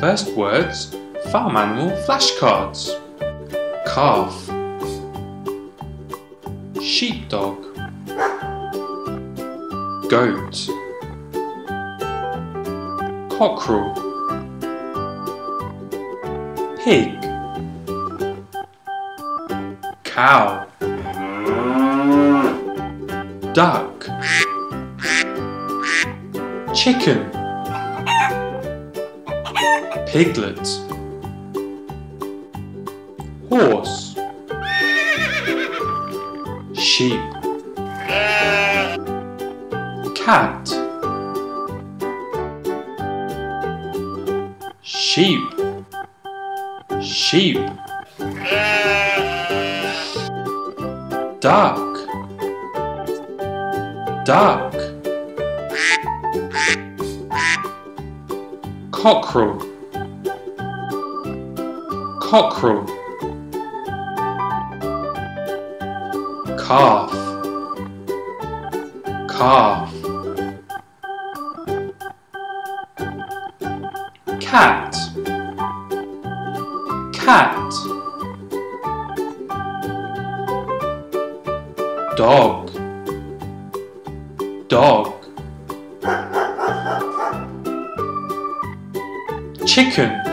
First words, farm animal flashcards. Calf. Sheepdog. Goat. Cockerel. Pig. Cow. Duck. Chicken Piglet Horse. Sheep. Cat. Sheep. Sheep. Duck. Duck. Cockerel Cockerel Calf. Calf. Cat. Cat. Dog. Dog. Chicken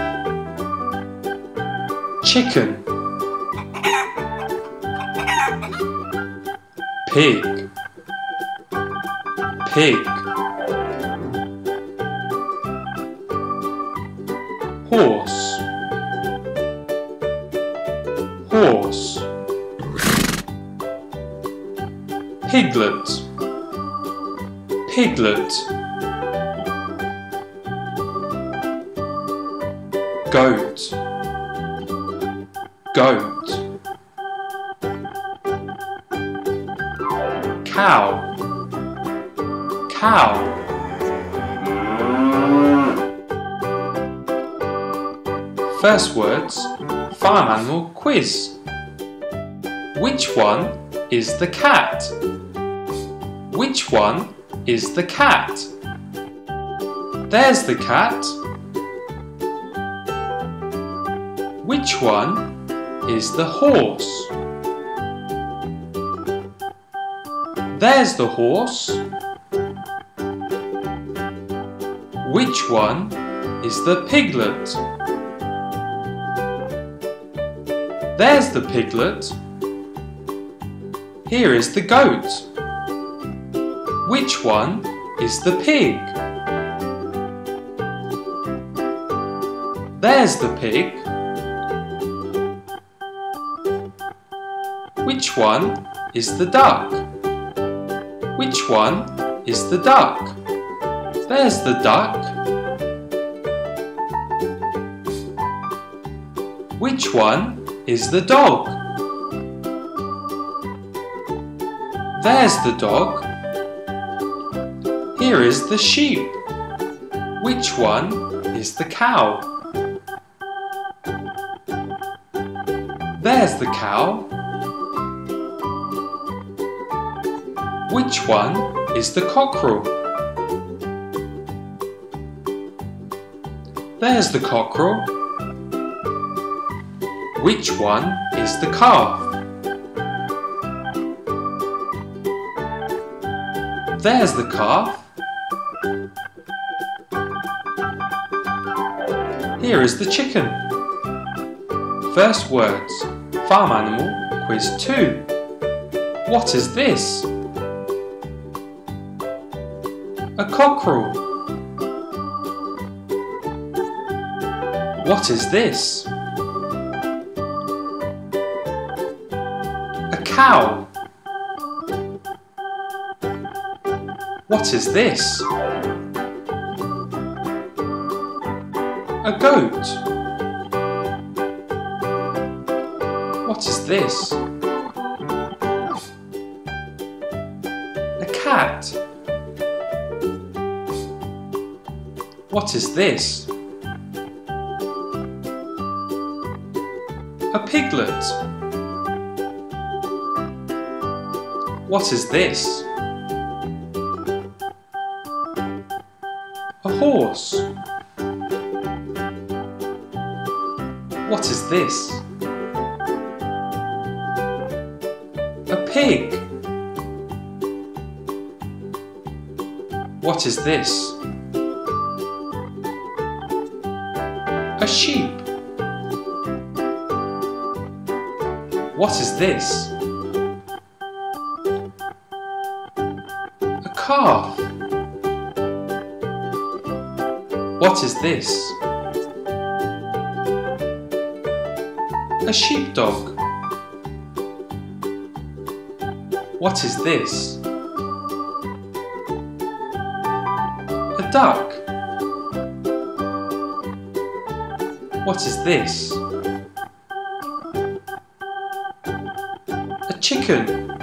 Chicken. Pig. Pig. Horse. Horse. Piglet. Piglet. Goat Goat Cow Cow First words Farm animal quiz Which one is the cat? Which one is the cat? There's the cat. Which one is the horse? There's the horse. Which one is the piglet? There's the piglet. Here is the goat. Which one is the pig? There's the pig. Which one is the duck? Which one is the duck? There's the duck. Which one is the dog? There's the dog. Here is the sheep. Which one is the cow? There's the cow. Which one is the cockerel? There's the cockerel. Which one is the calf? There's the calf. Here is the chicken. First words. Farm animal, quiz 2. What is this? A cockerel. What is this? A cow. What is this? A goat. What is this? A cat. What is this? A piglet. What is this? A horse. What is this? A pig. What is this? A sheep. What is this? A calf. What is this? A sheepdog. What is this? A duck. What is this? A chicken.